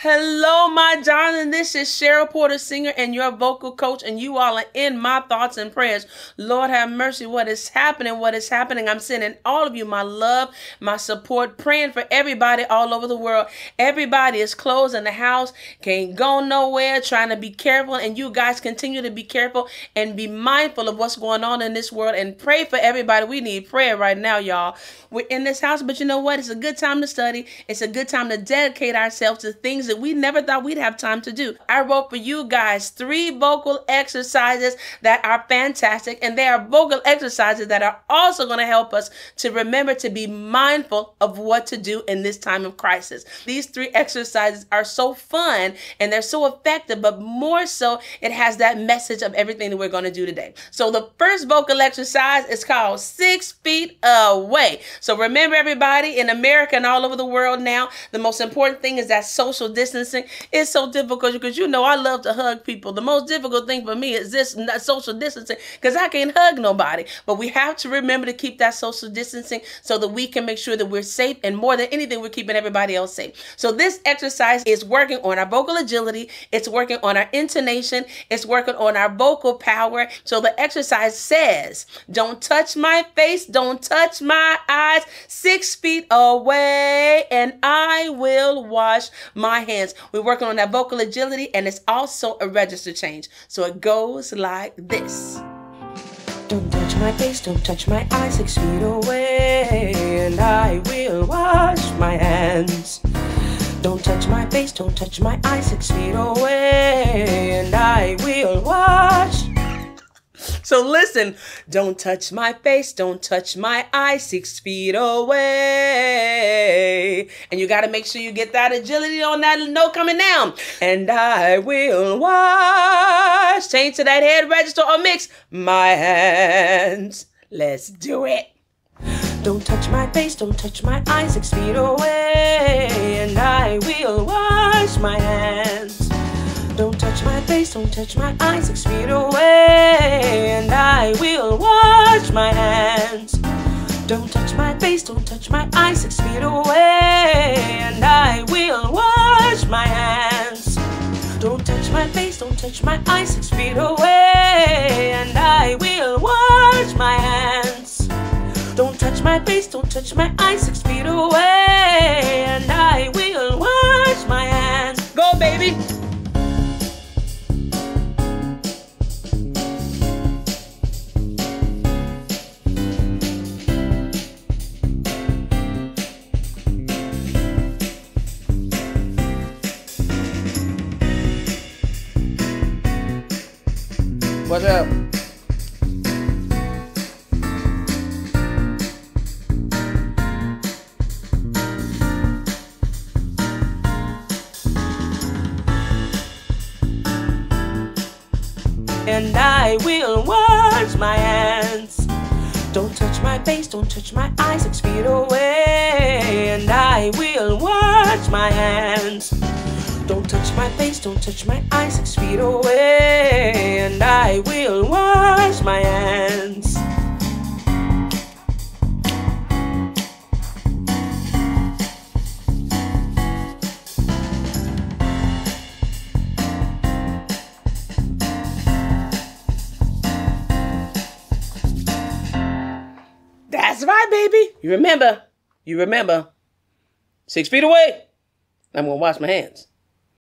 Hello, my darling. This is Cheryl Porter, singer and your vocal coach, and you all are in my thoughts and prayers. Lord have mercy. What is happening? What is happening? I'm sending all of you my love, my support, praying for everybody all over the world. Everybody is closed in the house, can't go nowhere, trying to be careful, and you guys continue to be careful and be mindful of what's going on in this world and pray for everybody. We need prayer right now, y'all. We're in this house, but you know what? It's a good time to study. It's a good time to dedicate ourselves to things that we never thought we'd have time to do. I wrote for you guys three vocal exercises that are fantastic, and they are vocal exercises that are also going to help us to remember to be mindful of what to do in this time of crisis. These three exercises are so fun and they're so effective, but more so, it has that message of everything that we're going to do today. So, the first vocal exercise is called Six Feet Away. So, remember, everybody in America and all over the world now, the most important thing is that social distancing is so difficult because you know I love to hug people. The most difficult thing for me is this social distancing because I can't hug nobody. But we have to remember to keep that social distancing so that we can make sure that we're safe and more than anything, we're keeping everybody else safe. So this exercise is working on our vocal agility, it's working on our intonation, it's working on our vocal power. So the exercise says, don't touch my face, don't touch my eyes, six feet away, and I will wash my hands. We're working on that vocal agility, and it's also a register change. So it goes like this. Don't touch my face, don't touch my eyes, six feet away, and I will wash my hands. Don't touch my face, don't touch my eyes, six feet away, and I will wash so listen, don't touch my face, don't touch my eye, six feet away. And you got to make sure you get that agility on that note coming down. And I will wash, change to that head register or mix my hands. Let's do it. Don't touch my face, don't touch my eye, six feet away. And I will wash my hands. Touch my face, don't touch my eyes, six feet away. And I will wash my hands. Don't touch my face, don't touch my eyes, six feet away. And I will wash my hands. Don't touch my face, don't touch my eyes, six feet away. And I will wash my hands. Don't touch my face, don't touch my eyes, six feet away. And I will wash my hands. Go, baby. What's up? And I will wash my hands. Don't touch my face, don't touch my eyes, six feet away. And I will wash my hands. Don't touch my face, don't touch my eyes, six feet away. And I will wash my hands. That's right, baby. You remember, you remember, six feet away. I'm gonna wash my hands.